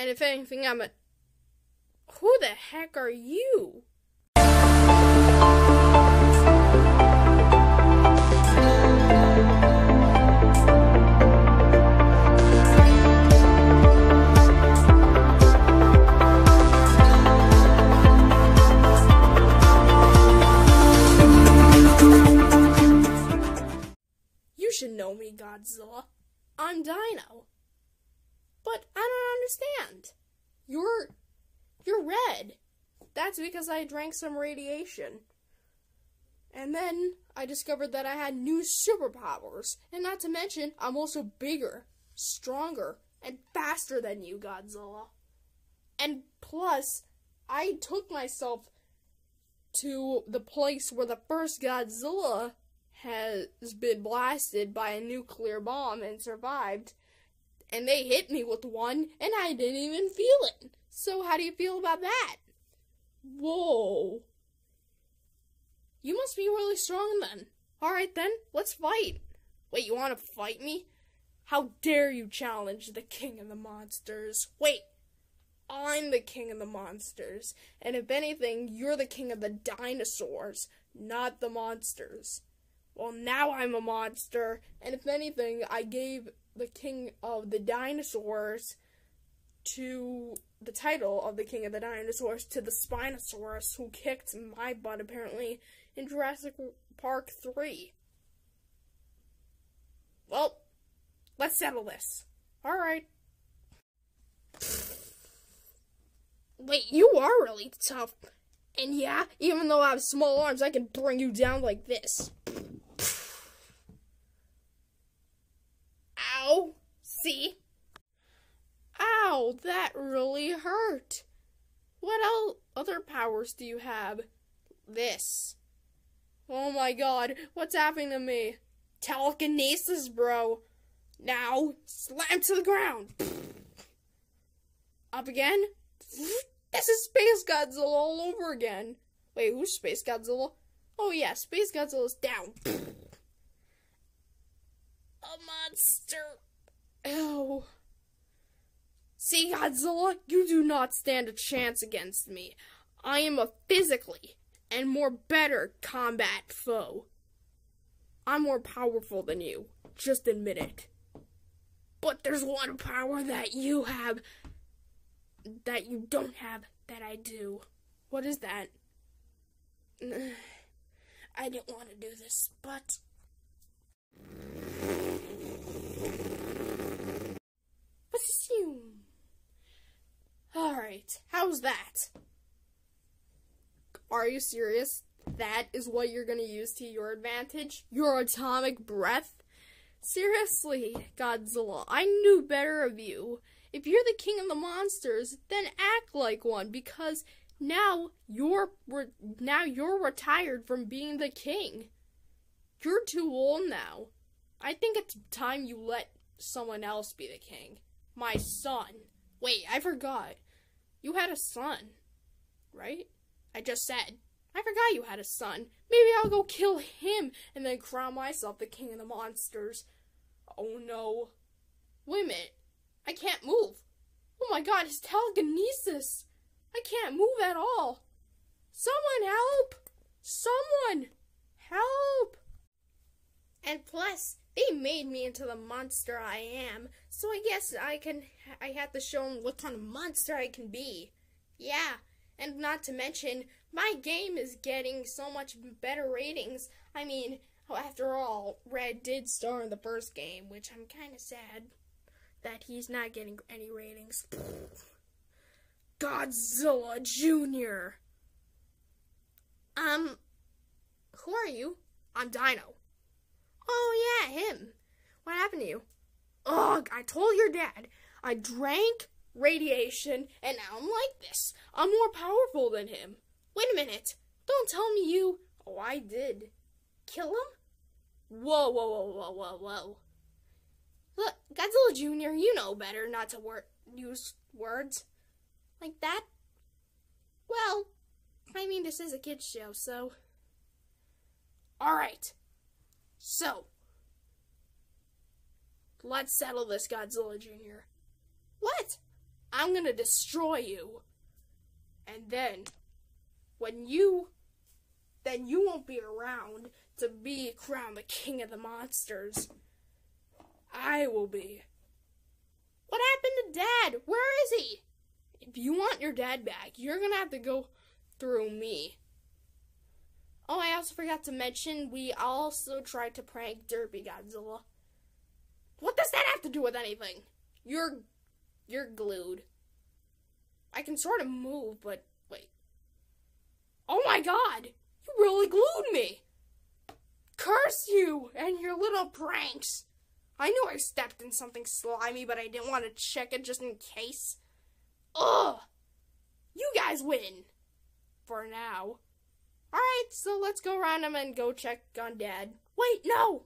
And if anything, I'm a. Who the heck are you? You should know me, Godzilla. I'm Dino. But I don't understand. You're you're red. That's because I drank some radiation. And then I discovered that I had new superpowers. And not to mention, I'm also bigger, stronger, and faster than you, Godzilla. And plus, I took myself to the place where the first Godzilla has been blasted by a nuclear bomb and survived. And they hit me with one, and I didn't even feel it. So, how do you feel about that? Whoa. You must be really strong then. Alright then, let's fight. Wait, you want to fight me? How dare you challenge the king of the monsters? Wait, I'm the king of the monsters. And if anything, you're the king of the dinosaurs, not the monsters. Well, now I'm a monster, and if anything, I gave the king of the dinosaurs to the title of the king of the dinosaurs to the Spinosaurus, who kicked my butt apparently in Jurassic Park 3. Well, let's settle this. Alright. Wait, you are really tough. And yeah, even though I have small arms, I can bring you down like this. Ow. See? Ow, that really hurt. What el- other powers do you have? This. Oh my god, what's happening to me? Telekinesis, bro. Now, slam to the ground. Up again. This is Space Godzilla all over again. Wait, who's Space Godzilla? Oh yeah, Space Godzilla's down. A monster. Ew. See, Godzilla, you do not stand a chance against me. I am a physically and more better combat foe. I'm more powerful than you. Just admit it. But there's one power that you have that you don't have that I do. What is that? I didn't want to do this, but. How's that? Are you serious? That is what you're gonna use to your advantage? Your atomic breath? Seriously, Godzilla, I knew better of you. If you're the king of the monsters, then act like one because now you're re- now you're retired from being the king. You're too old now. I think it's time you let someone else be the king. My son. Wait, I forgot. You had a son, right? I just said. I forgot you had a son. Maybe I'll go kill him and then crown myself the king of the monsters. Oh no. Wait a minute. I can't move. Oh my god, it's telekinesis. I can't move at all. Someone help! Someone help! And plus, they made me into the monster I am, so I guess I can. I have to show them what kind of monster I can be. Yeah, and not to mention, my game is getting so much better ratings. I mean, after all, Red did star in the first game, which I'm kind of sad that he's not getting any ratings. Godzilla Jr. Um, who are you? I'm Dino. Oh, yeah, him. What happened to you? Ugh, I told your dad. I drank radiation, and now I'm like this. I'm more powerful than him. Wait a minute. Don't tell me you. Oh, I did. Kill him? Whoa, whoa, whoa, whoa, whoa, whoa. Look, Godzilla Jr., you know better not to wor- use words like that. Well, I mean, this is a kid's show, so. Alright. So, let's settle this, Godzilla Jr. What? I'm gonna destroy you. And then, when you, then you won't be around to be crowned the king of the monsters. I will be. What happened to Dad? Where is he? If you want your dad back, you're gonna have to go through me. Oh, I also forgot to mention, we also tried to prank Derpy Godzilla. What does that have to do with anything? You're, you're glued. I can sort of move, but wait. Oh my god! You really glued me! Curse you and your little pranks! I knew I stepped in something slimy, but I didn't want to check it just in case. Ugh! You guys win! For now. Alright, so let's go around him and go check on Dad. Wait, no!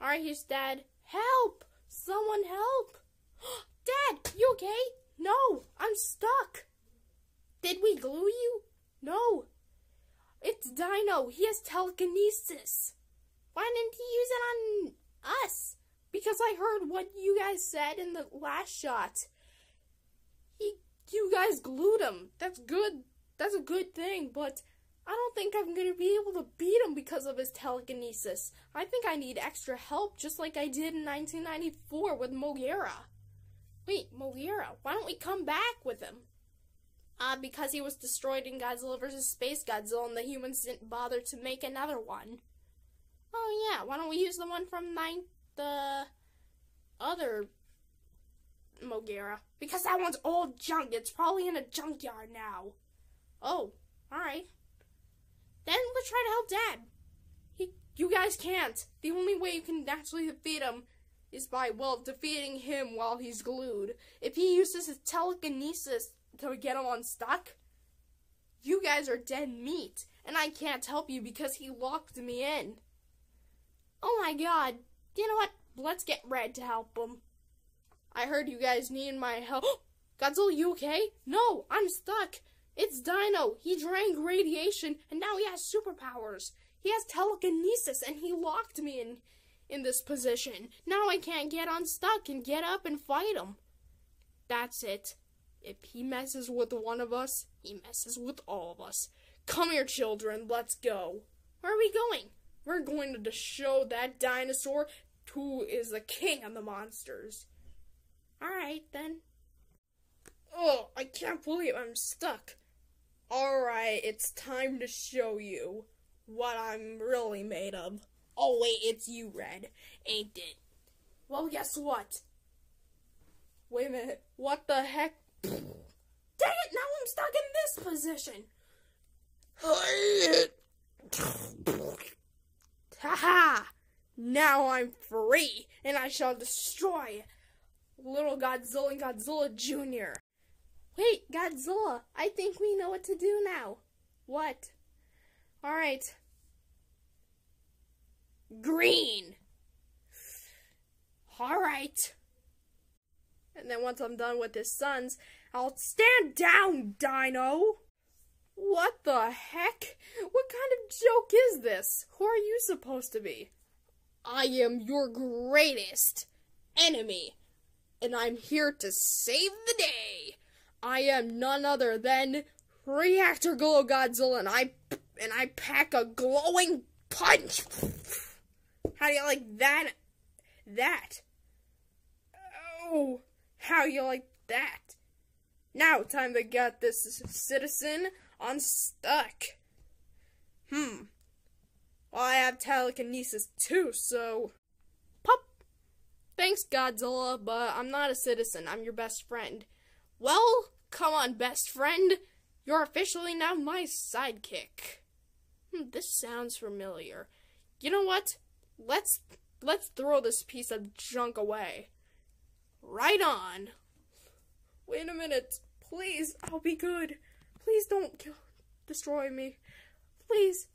Alright, here's Dad. Help! Someone help! Dad, you okay? No, I'm stuck. Did we glue you? No. It's Dino. He has telekinesis. Why didn't he use it on us? Because I heard what you guys said in the last shot. He, you guys glued him. That's good. That's a good thing, but I don't think I'm going to be able to beat him because of his telekinesis. I think I need extra help just like I did in 1994 with Mogera. Wait, Mogera, why don't we come back with him? Uh, because he was destroyed in Godzilla vs. Space Godzilla and the humans didn't bother to make another one. Oh yeah, why don't we use the one from nine, the other Mogera? Because that one's old junk. It's probably in a junkyard now. Oh, alright. Then let's try to help Dad. He, you guys can't. The only way you can actually defeat him is by, well, defeating him while he's glued. If he uses his telekinesis to get him unstuck, you guys are dead meat, and I can't help you because he locked me in. Oh my god. You know what? Let's get Red to help him. I heard you guys need my help. Godzilla, you okay? No, I'm stuck. It's Dino. He drank radiation, and now he has superpowers. He has telekinesis, and he locked me in in this position. Now I can't get unstuck and get up and fight him. That's it. If he messes with one of us, he messes with all of us. Come here, children, let's go. Where are we going? We're going to show that dinosaur who is the king of the monsters. Alright, then. Oh, I can't believe I'm stuck. Alright, it's time to show you what I'm really made of. Oh, wait, it's you, Red, ain't it? Well, guess what? Wait a minute. What the heck? Dang it, now I'm stuck in this position. Haha! Now I'm free, and I shall destroy little Godzilla and Godzilla Jr. Wait, Godzilla, I think we know what to do now. What? Alright, green. Alright. And then once I'm done with his sons, I'll stand down, Dino! What the heck? What kind of joke is this? Who are you supposed to be? I am your greatest enemy, and I'm here to save the day. I am none other than Reactor Glow Godzilla, and I and I pack a glowing punch. How do you like that? That. Oh, how you like that? Now, time to get this citizen unstuck. Hmm. Well, I have telekinesis too, so. Pop! Thanks, Godzilla, but I'm not a citizen. I'm your best friend. Well, come on, best friend. You're officially now my sidekick. Hmm, this sounds familiar. You know what? Let's let's throw this piece of junk away. Right on. Wait a minute. Please, I'll be good. Please don't kill, destroy me. Please.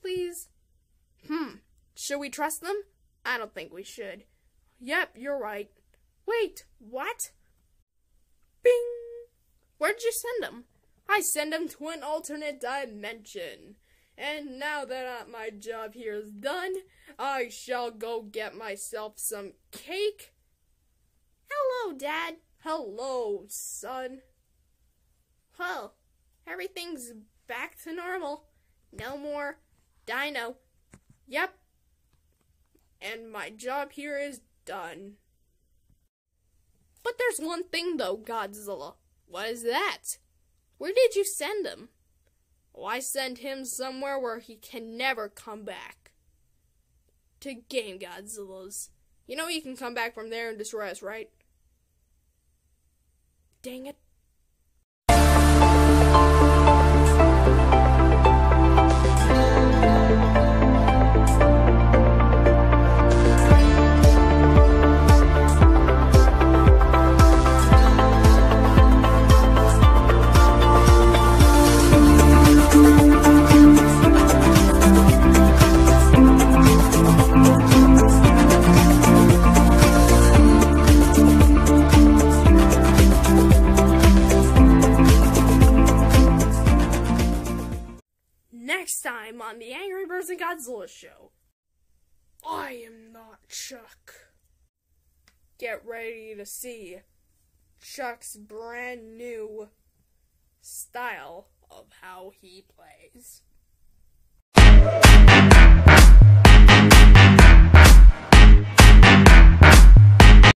Please. Hmm. Should we trust them? I don't think we should. Yep, you're right. Wait, what? Bing! Where'd you send them? I send them to an alternate dimension. And now that my job here is done, I shall go get myself some cake. Hello, Dad. Hello, son. Well, everything's back to normal. No more dino. Yep. And my job here is done. But there's one thing though, Godzilla. What is that? Where did you send him? Oh, Why send him somewhere where he can never come back? To Game Godzillas. You know he can come back from there and destroy us, right? Dang it. Angry Birds and Godzilla show. I am not Chuck. Get ready to see Chuck's brand new style of how he plays.